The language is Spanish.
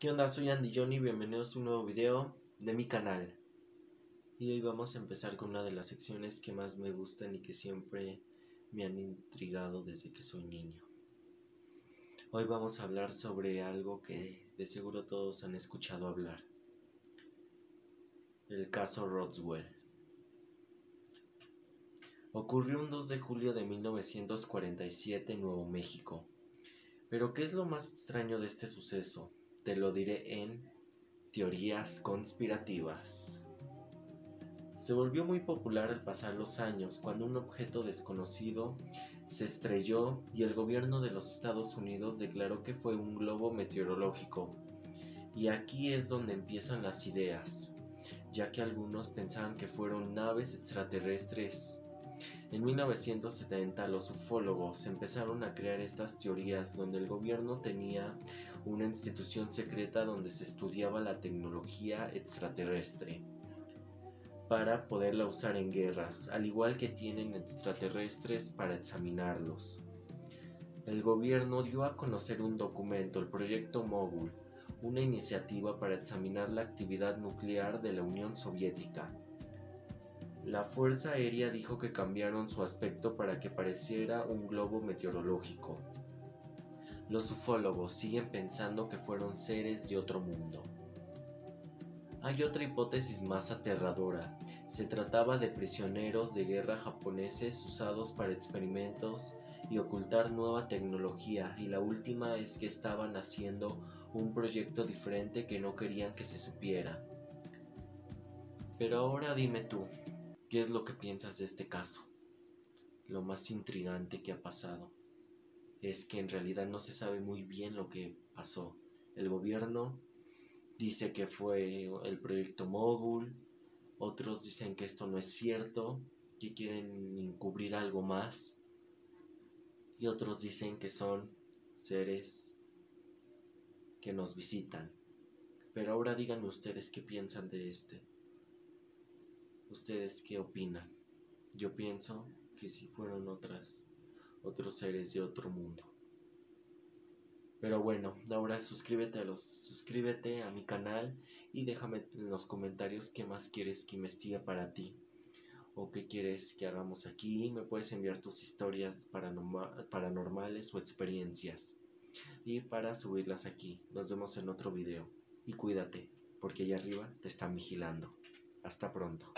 ¿Qué onda? Soy Andy Johnny, bienvenidos a un nuevo video de mi canal. Y hoy vamos a empezar con una de las secciones que más me gustan y que siempre me han intrigado desde que soy niño. Hoy vamos a hablar sobre algo que de seguro todos han escuchado hablar. El caso Roswell. Ocurrió un 2 de julio de 1947 en Nuevo México. Pero ¿qué es lo más extraño de este suceso? Te lo diré en Teorías Conspirativas. Se volvió muy popular al pasar los años cuando un objeto desconocido se estrelló y el gobierno de los Estados Unidos declaró que fue un globo meteorológico. Y aquí es donde empiezan las ideas, ya que algunos pensaban que fueron naves extraterrestres en 1970 los ufólogos empezaron a crear estas teorías donde el gobierno tenía una institución secreta donde se estudiaba la tecnología extraterrestre para poderla usar en guerras, al igual que tienen extraterrestres para examinarlos. El gobierno dio a conocer un documento, el Proyecto Mogul, una iniciativa para examinar la actividad nuclear de la Unión Soviética la Fuerza Aérea dijo que cambiaron su aspecto para que pareciera un globo meteorológico. Los ufólogos siguen pensando que fueron seres de otro mundo. Hay otra hipótesis más aterradora. Se trataba de prisioneros de guerra japoneses usados para experimentos y ocultar nueva tecnología y la última es que estaban haciendo un proyecto diferente que no querían que se supiera. Pero ahora dime tú, ¿Qué es lo que piensas de este caso? Lo más intrigante que ha pasado es que en realidad no se sabe muy bien lo que pasó. El gobierno dice que fue el proyecto Mogul, otros dicen que esto no es cierto, que quieren encubrir algo más, y otros dicen que son seres que nos visitan. Pero ahora díganme ustedes qué piensan de este. ¿Ustedes qué opinan? Yo pienso que si fueron otras, otros seres de otro mundo. Pero bueno, ahora suscríbete a los, suscríbete a mi canal y déjame en los comentarios qué más quieres que investigue para ti o qué quieres que hagamos aquí. Me puedes enviar tus historias paranormales o experiencias y para subirlas aquí. Nos vemos en otro video y cuídate porque allá arriba te están vigilando. Hasta pronto.